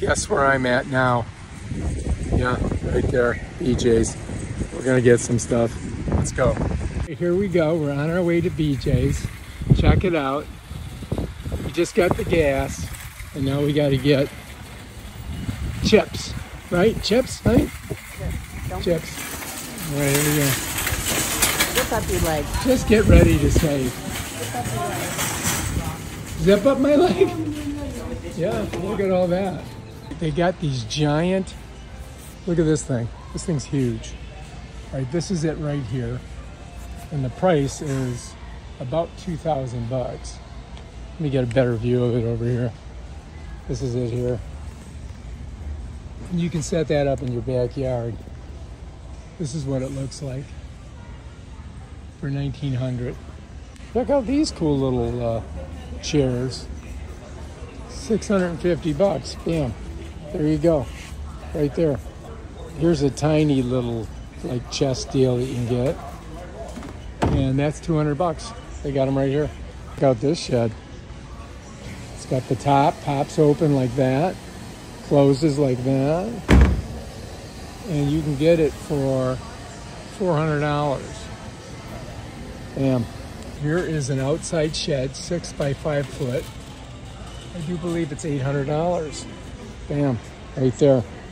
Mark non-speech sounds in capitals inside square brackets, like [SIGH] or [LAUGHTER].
Guess where I'm at now? Yeah, right there, BJ's. We're gonna get some stuff. Let's go. Here we go, we're on our way to BJ's. Check it out. We just got the gas, and now we gotta get chips, right? Chips, right? Don't Chips. All right, here we go. zip up your leg. Just get ready to save. Zip up my leg? [LAUGHS] Yeah, look at all that. They got these giant, look at this thing. This thing's huge. All right, this is it right here. And the price is about 2,000 bucks. Let me get a better view of it over here. This is it here. You can set that up in your backyard. This is what it looks like for 1900. Check out these cool little uh, chairs. 650 bucks. Bam. There you go. Right there. Here's a tiny little like chest deal that you can get. And that's 200 bucks. They got them right here. Check out this shed. It's got the top, pops open like that, closes like that. And you can get it for $400. Bam. Here is an outside shed, six by five foot. I do believe it's $800. Bam, right there.